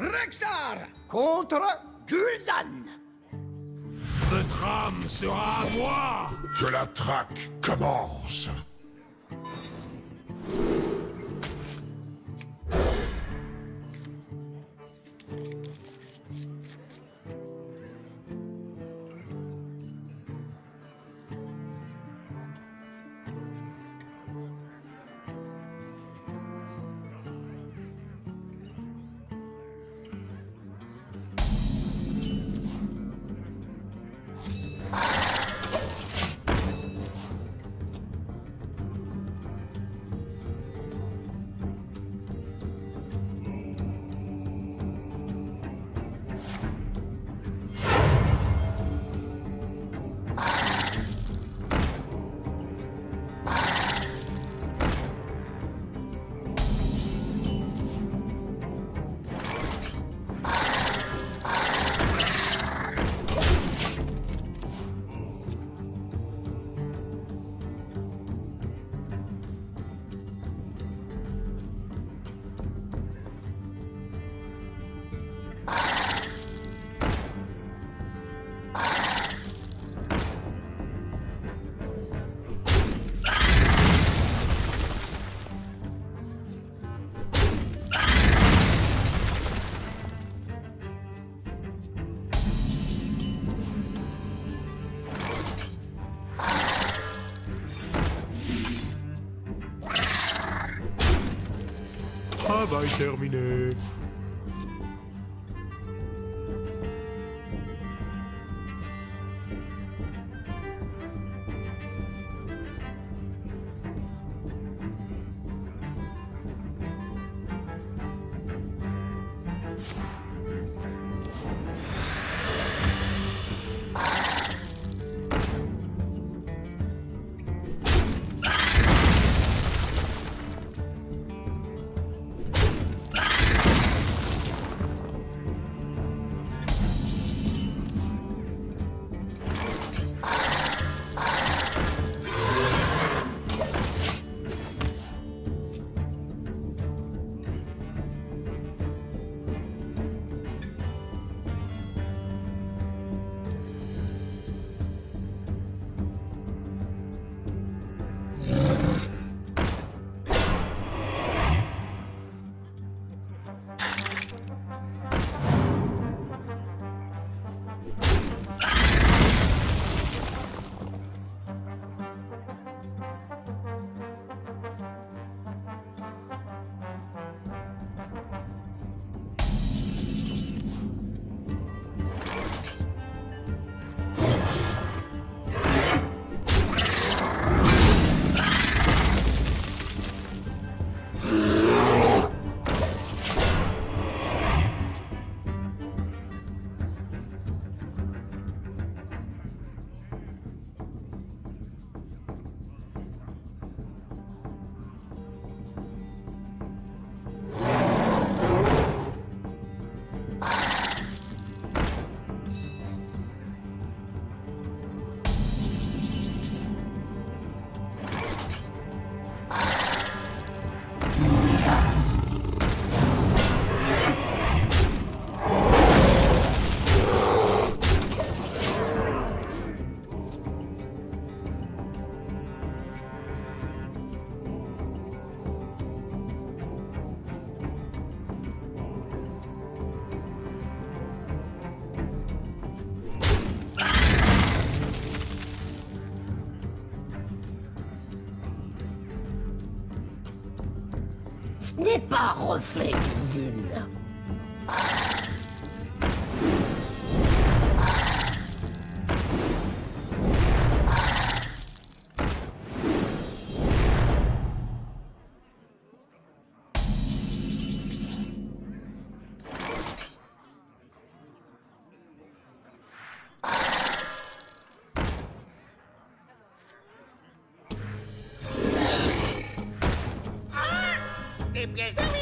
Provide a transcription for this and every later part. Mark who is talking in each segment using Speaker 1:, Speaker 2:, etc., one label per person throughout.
Speaker 1: Rexar contre Gul'dan.
Speaker 2: Votre âme sera à moi
Speaker 3: Que la traque commence
Speaker 2: Travail terminé.
Speaker 4: N'est pas reflet d'une
Speaker 1: him yesterday.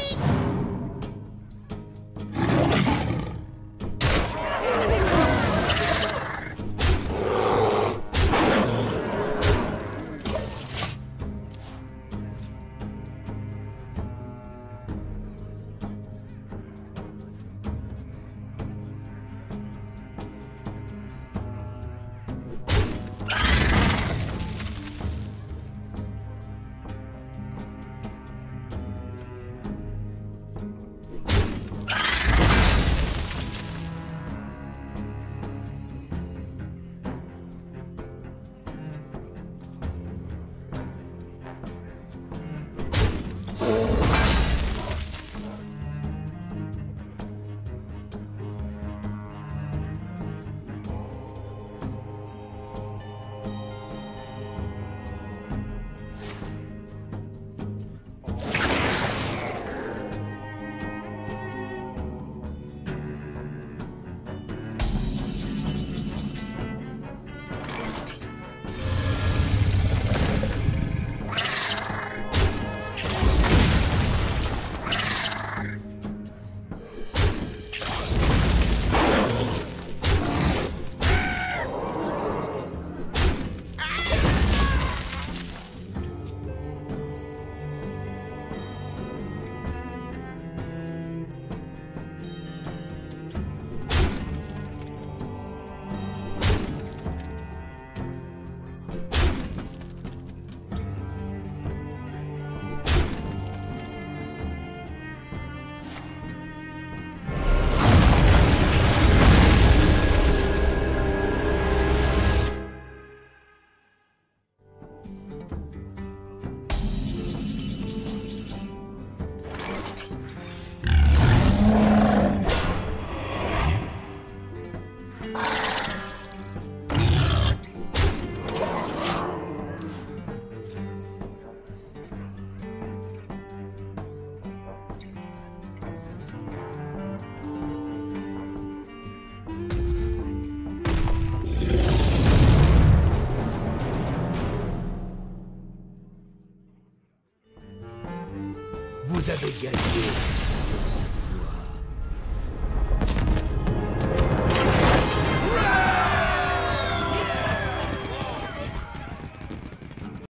Speaker 1: Vous avez gagné.